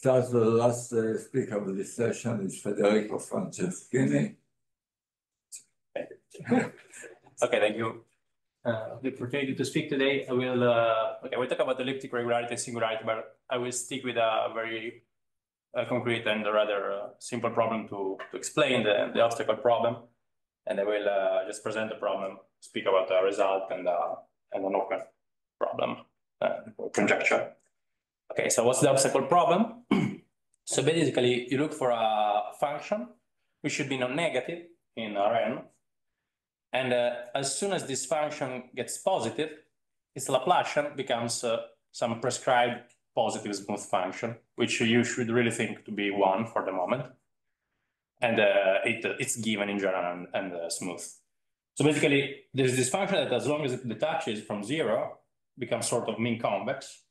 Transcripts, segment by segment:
start the last uh, speaker of this session is Federico Franceschini. Okay, thank you. Uh, the opportunity to speak today. I will, uh, okay, we'll talk about elliptic regularity and singularity, but I will stick with a very uh, concrete and rather uh, simple problem to, to explain the, the obstacle problem. And I will uh, just present the problem, speak about the result and, uh, and an open problem, conjecture. Okay, so what's the obstacle problem? so basically, you look for a function which should be non-negative in Rn, and uh, as soon as this function gets positive, its Laplacian becomes uh, some prescribed positive smooth function, which you should really think to be one for the moment. And uh, it, it's given in general and, and uh, smooth. So basically, there's this function that as long as it detaches from zero, becomes sort of mean convex.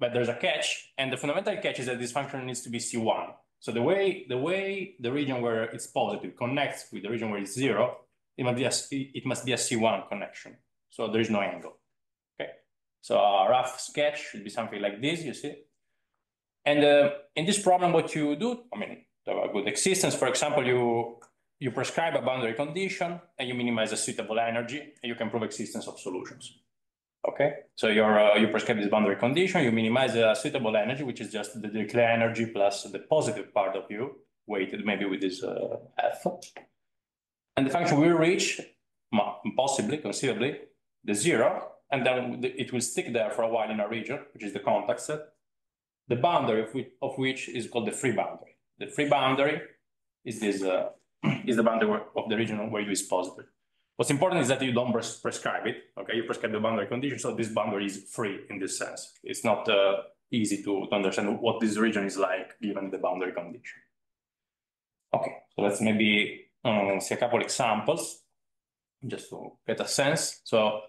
But there's a catch, and the fundamental catch is that this function needs to be C1. So the way the way the region where it's positive connects with the region where it's zero it must be a, it must be a C1 connection. So there is no angle. Okay. So a rough sketch should be something like this, you see. And uh, in this problem, what you do, I mean, to have a good existence, for example, you you prescribe a boundary condition and you minimize a suitable energy and you can prove existence of solutions. Okay, so you're, uh, you prescribe this boundary condition, you minimize a suitable energy, which is just the Dirichlet energy plus the positive part of you, weighted maybe with this uh, F. And the function will reach, possibly, conceivably, the zero, and then it will stick there for a while in a region, which is the contact set, the boundary of which, of which is called the free boundary. The free boundary is this uh, is the boundary of the region where u is positive. What's important is that you don't pres prescribe it. Okay, you prescribe the boundary condition, so this boundary is free in this sense. It's not uh, easy to, to understand what this region is like given the boundary condition. Okay, so let's maybe um, see a couple examples just to get a sense. So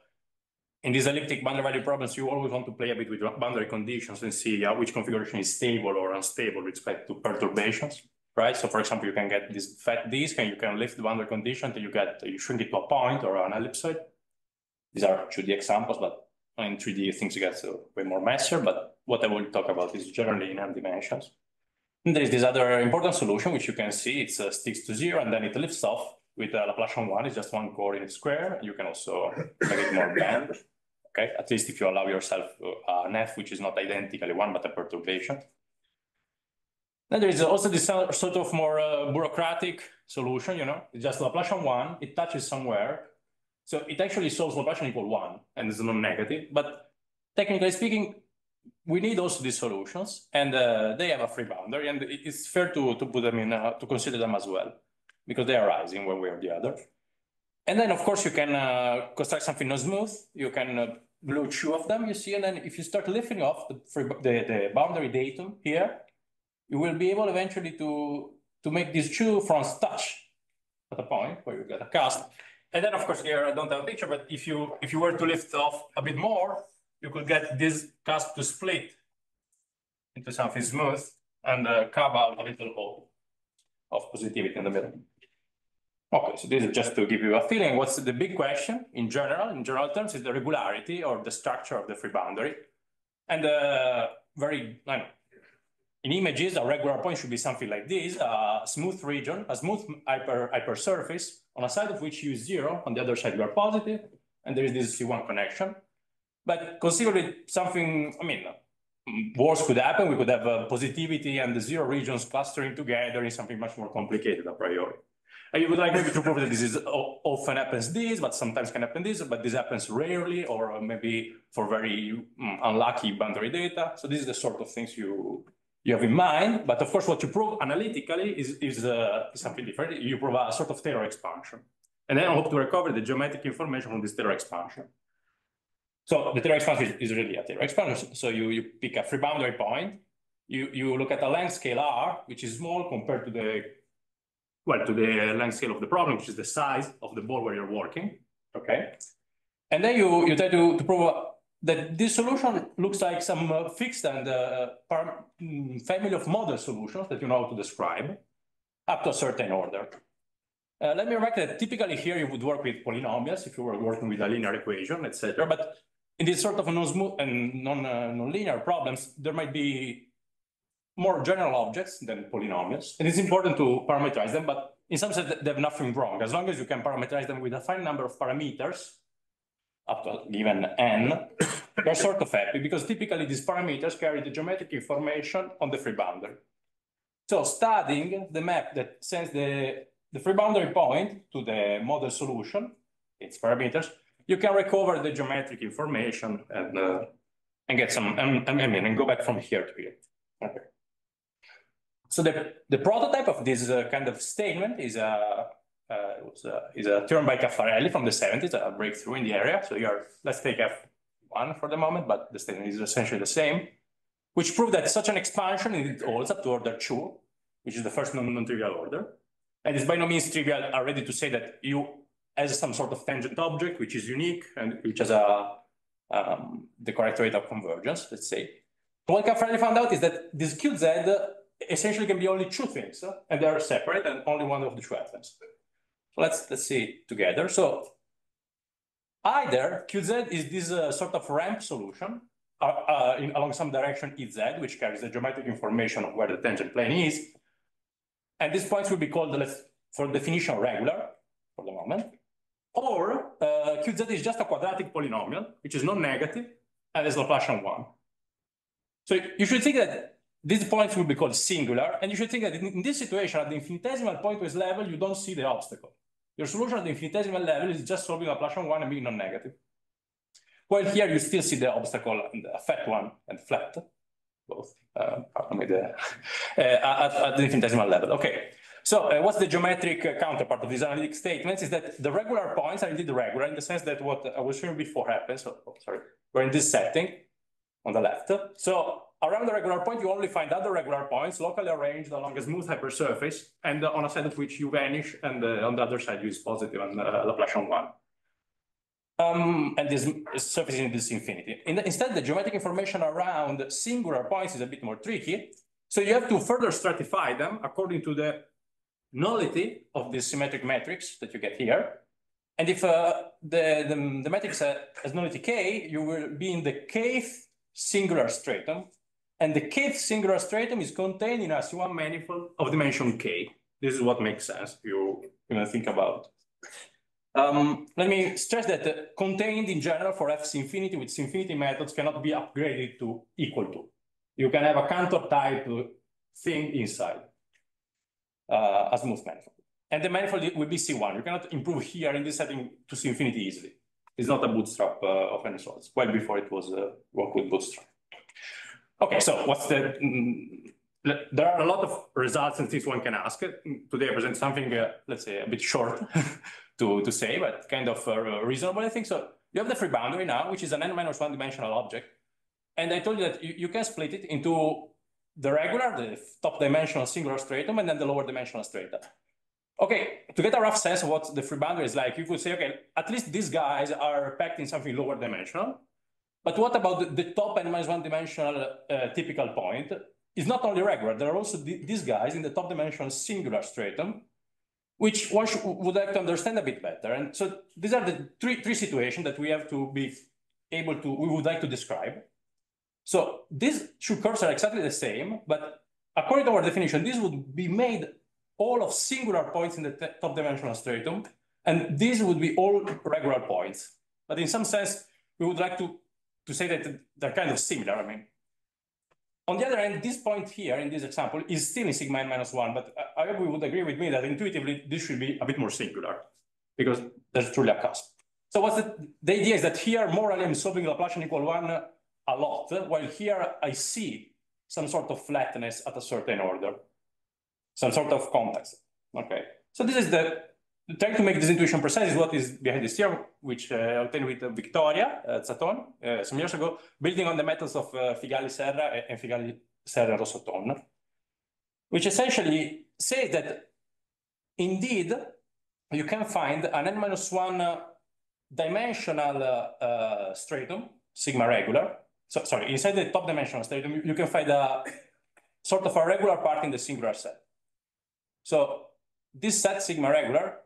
in these elliptic boundary value problems, you always want to play a bit with boundary conditions and see uh, which configuration is stable or unstable with respect to perturbations, right? So for example, you can get this fat disk and you can lift the boundary condition until you get, you shrink it to a point or an ellipsoid. These are 2D examples, but in 3D things get uh, way more messier, but what I will talk about is generally in n dimensions. And there is this other important solution, which you can see, it uh, sticks to zero and then it lifts off with a Laplacian one, it's just one coordinate square. You can also make it more bland, okay? At least if you allow yourself uh, an f, which is not identically one, but a perturbation. Then there is also this sort of more uh, bureaucratic solution, you know, it's just Laplacian one, it touches somewhere. So it actually solves Laplacian equal one and it's non-negative, but technically speaking, we need also these solutions, and uh, they have a free boundary, and it's fair to, to put them in, uh, to consider them as well, because they are rising one way or the other. And then, of course, you can uh, construct something smooth. You can uh, glue two of them, you see, and then if you start lifting off the, free, the, the boundary datum here, you will be able eventually to, to make these two fronts touch at a point where you get a cusp. And then, of course, here I don't have a picture, but if you if you were to lift off a bit more, you could get this cusp to split into something smooth and uh, carve out a little hole of positivity in the middle. Okay, so this is just to give you a feeling. What's the big question in general, in general terms, is the regularity or the structure of the free boundary. And uh, very, I know, in images, a regular point should be something like this, a smooth region, a smooth hyper, hypersurface, on a side of which you zero, on the other side you are positive, and there is this C1 connection. But considering something, I mean, worse could happen. We could have a positivity and the zero regions clustering together in something much more complicated a priori. And you would like maybe to prove that this is often happens this, but sometimes can happen this, but this happens rarely or maybe for very um, unlucky boundary data. So this is the sort of things you you have in mind. But of course, what you prove analytically is, is, uh, something different. You prove a sort of Taylor expansion. And then I hope to recover the geometric information from this Taylor expansion. So the Taylor expansion is, really a Taylor expansion. So you, you pick a free boundary point, you, you look at a length scale R, which is small compared to the, well, to the length scale of the problem, which is the size of the ball where you're working, okay? And then you, you try to, to prove that this solution looks like some uh, fixed and uh, mm, family of model solutions that you know how to describe up to a certain order. Uh, let me remark that typically here you would work with polynomials if you were working with a linear equation, etc. But in this sort of non-smooth and non, uh, non-linear problems, there might be more general objects than polynomials, and it's important to parameterize them, but in some sense, they have nothing wrong. As long as you can parameterize them with a fine number of parameters, up to a given n, you're sort of happy because typically these parameters carry the geometric information on the free boundary. So studying the map that sends the, the free boundary point to the model solution, its parameters, you can recover the geometric information and uh, and get some, and, I mean, and go back from here to here. Okay. So the, the prototype of this uh, kind of statement is a, uh, was a, is a theorem by Caffarelli from the 70s, a breakthrough in the area. So here, let's take F1 for the moment, but the statement is essentially the same, which proved that such an expansion it holds up to order two, which is the first non-trivial order. And it's by no means trivial already to say that you as some sort of tangent object, which is unique and which has a um, the correct rate of convergence, let's say. What Caffarelli found out is that this QZ essentially can be only two things, uh, and they are separate and only one of the two atoms. Let's let's see together. So either QZ is this uh, sort of ramp solution uh, uh, in, along some direction EZ, which carries the geometric information of where the tangent plane is, and these points will be called, let's, for definition, regular for the moment. Or uh, QZ is just a quadratic polynomial, which is non-negative, and is Laplacian one. So you should think that these points will be called singular, and you should think that in this situation, at the infinitesimal pointwise level, you don't see the obstacle. Your solution at the infinitesimal level is just solving a one and being non-negative. While here you still see the obstacle and the fat one and flat, both, uh, uh, at, at the infinitesimal level. Okay, so uh, what's the geometric counterpart of these analytic statements is that the regular points are indeed regular in the sense that what I was showing before happens. So, oh, sorry, we're in this setting on the left. So around the regular point, you only find other regular points locally arranged along a smooth hypersurface and uh, on a side of which you vanish and uh, on the other side you use positive and uh, Laplacian one. Um, and this surface in this infinity. In the, instead, the geometric information around singular points is a bit more tricky. So you have to further stratify them according to the nullity of the symmetric matrix that you get here. And if uh, the, the, the matrix has nullity k, you will be in the kth singular stratum. And the kth singular stratum is contained in a C1 manifold of dimension k. This is what makes sense if you, you think about. Um, let me stress that uh, contained in general for F's infinity with infinity methods cannot be upgraded to equal to. You can have a Cantor type thing inside uh, a smooth manifold. And the manifold will be C1. You cannot improve here in this setting to C infinity easily. It's not a bootstrap uh, of any sort. Well before it was uh, work with bootstrap. Okay, so what's the... Mm, there are a lot of results and things one can ask. Today I present something, uh, let's say, a bit short to, to say, but kind of uh, reasonable, I think. So you have the free boundary now, which is an n minus one dimensional object. And I told you that you, you can split it into the regular, the top dimensional singular stratum, and then the lower dimensional stratum. Okay, to get a rough sense of what the free boundary is like, you could say, okay, at least these guys are packed in something lower dimensional. But what about the, the top n minus one dimensional uh, typical point? It's not only regular, there are also th these guys in the top dimensional singular stratum, which one would like to understand a bit better. And so these are the three, three situations that we have to be able to, we would like to describe. So these two curves are exactly the same, but according to our definition, this would be made all of singular points in the top dimensional stratum, and these would be all regular points. But in some sense, we would like to, to say that they're kind of similar. I mean, on the other hand, this point here in this example is still in sigma n minus one, but I hope you would agree with me that intuitively this should be a bit more singular because there's truly a cusp. So what's the, the idea is that here morally I'm solving Laplacian equal one a lot, while here I see some sort of flatness at a certain order, some sort of context. Okay, so this is the trying to make this intuition precise is what is behind this theorem, which uh, I obtained with uh, Wiktoria uh, Zaton uh, some years ago, building on the methods of uh, Figalli Serra and Figalli Serra Ros-Oton, which essentially says that indeed you can find an n minus one dimensional uh, stratum, sigma regular, so sorry, inside the top dimensional state, you can find a sort of a regular part in the singular set. So this set sigma regular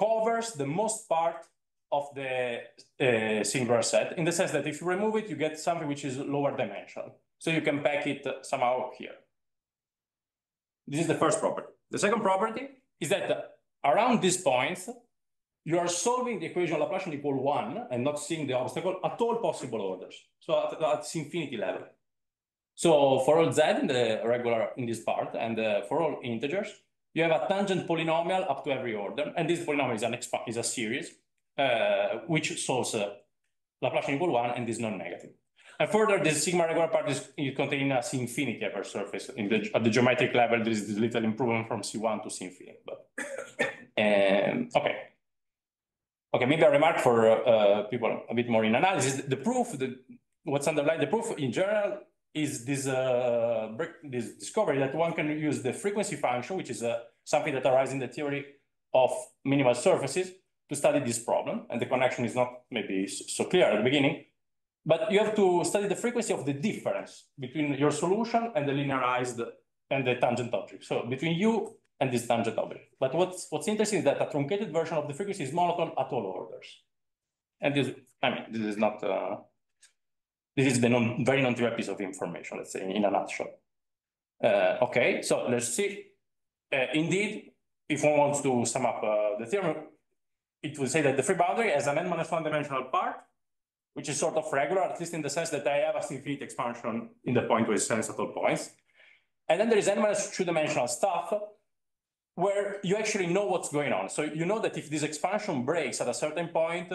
covers the most part of the uh, singular set in the sense that if you remove it, you get something which is lower dimensional. So you can pack it somehow here. This is the first property. The second property is that around these points, you are solving the equation Laplacian equal one and not seeing the obstacle at all possible orders. So at, at infinity level. So for all z in the regular in this part and uh, for all integers, you have a tangent polynomial up to every order. And this polynomial is, an is a series uh, which solves uh, Laplacian equal one and is non-negative. And further, this sigma regular part is contained as infinity hypersurface. In the, at the geometric level, there is this little improvement from C1 to C infinity. But um, okay. Okay, maybe a remark for uh, people a bit more in analysis. The proof, the, what's underlying the proof in general is this uh, this discovery that one can use the frequency function, which is uh, something that arises in the theory of minimal surfaces, to study this problem. And the connection is not maybe so clear at the beginning, but you have to study the frequency of the difference between your solution and the linearized and the tangent object. So between you and this tangent object. But what's what's interesting is that a truncated version of the frequency is monotone at all orders. And this, I mean, this is not, uh, this is the non, very non-trivial piece of information, let's say, in a nutshell. Uh, okay, so let's see. Uh, indeed, if one wants to sum up uh, the theorem, it will say that the free boundary has an n minus one dimensional part, which is sort of regular, at least in the sense that I have a infinite expansion in the point where it stands at all points. And then there is n minus two dimensional stuff, where you actually know what's going on. So you know that if this expansion breaks at a certain point,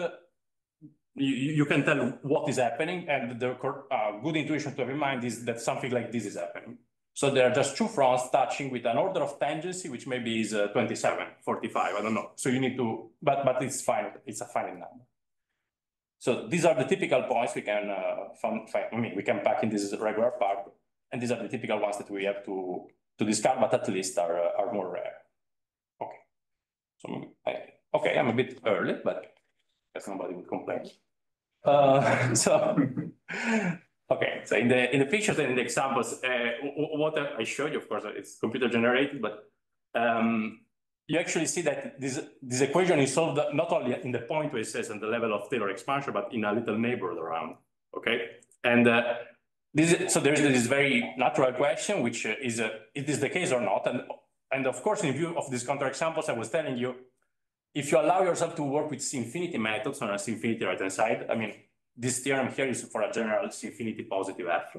you, you can tell what is happening. And the uh, good intuition to have in mind is that something like this is happening. So there are just two fronts touching with an order of tangency, which maybe is uh, 27, 45, I don't know. So you need to, but, but it's fine, it's a finite number. So these are the typical points we can uh, find, I mean, we can pack in this regular part, and these are the typical ones that we have to, to discard, but at least are, uh, are more rare. Okay. So, I, okay, I'm a bit early, but guess nobody would complain. Uh, so, okay, so in the in the pictures and in the examples, uh, what I showed you, of course, it's computer generated, but um, you actually see that this this equation is solved not only in the point where it says on the level of Taylor expansion, but in a little neighborhood around. Okay, and uh, this is, so there's this very natural question, which is uh, is this the case or not? And and of course, in view of these counterexamples, I was telling you, if you allow yourself to work with C-infinity methods on a C-infinity right-hand side, I mean, this theorem here is for a general C-infinity positive F.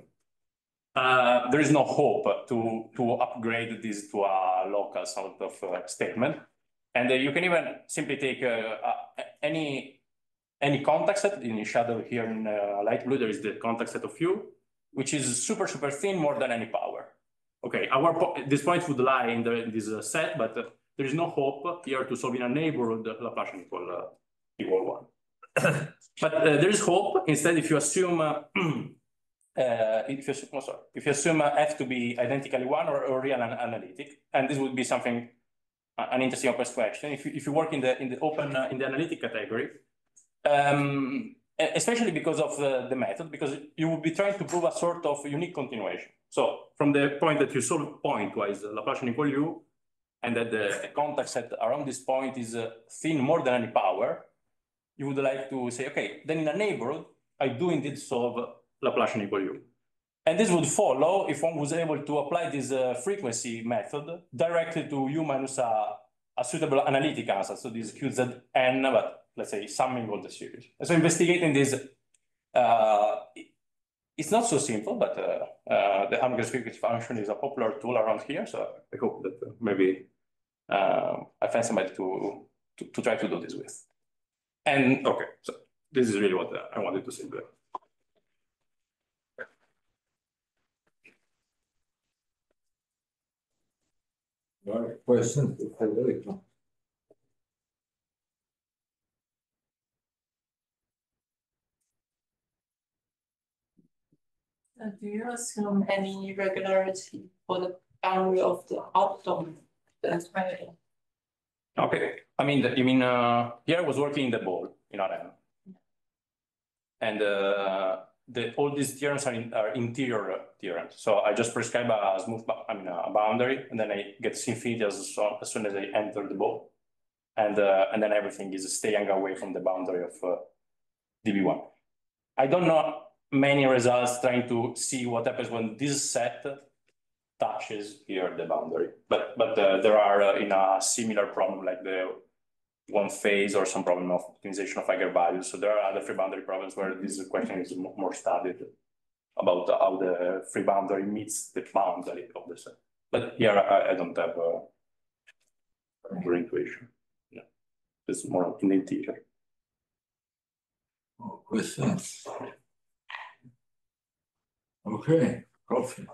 Uh, there is no hope to, to upgrade this to a local sort of uh, statement. And uh, you can even simply take uh, any, any contact set in shadow here in uh, light blue, there is the contact set of U, which is super, super thin, more than any power. Okay, our po this point would lie in, the, in this uh, set, but there is no hope here to solve in a neighborhood Laplacian equal, uh, equal one. but uh, there is hope instead if you assume uh, if you assume, oh, sorry, if you assume f to be identically one or, or real analytic, and this would be something an interesting open question. If you, if you work in the in the open in the analytic category, um, especially because of the, the method, because you will be trying to prove a sort of unique continuation. So from the point that you solve pointwise Laplacian equal u, and that the contact set around this point is uh, thin more than any power, you would like to say, okay, then in a neighborhood, I do indeed solve Laplacian u. And this would follow if one was able to apply this uh, frequency method directly to u minus a, a suitable analytic answer. So this qzn, but let's say summing all the series. so investigating this uh, it's not so simple, but uh, uh, the Almgren's frequency function is a popular tool around here. So I hope that uh, maybe uh, I find somebody to, to, to try to do this with. And okay, so this is really what uh, I wanted to say. There. All right, question, Federico. Uh, do you assume any regularity for the boundary of the outdoor expression? Okay, I mean, you mean, uh, here I was working in the ball in RM. And uh, the, all these theorems are, in, are interior theorems. So I just prescribe a smooth, I mean, a boundary, and then I get infinity as, as soon as I enter the ball. And, uh, and then everything is staying away from the boundary of uh, DB1. I don't know many results trying to see what happens when this set touches here the boundary. But but uh, there are uh, in a similar problem like the one phase or some problem of optimization of eigenvalues. So there are other free boundary problems where this question is more studied about how the free boundary meets the boundary of the set. But here I, I don't have a your intuition. Yeah, it's more in the interior. More questions? Okay, coffee.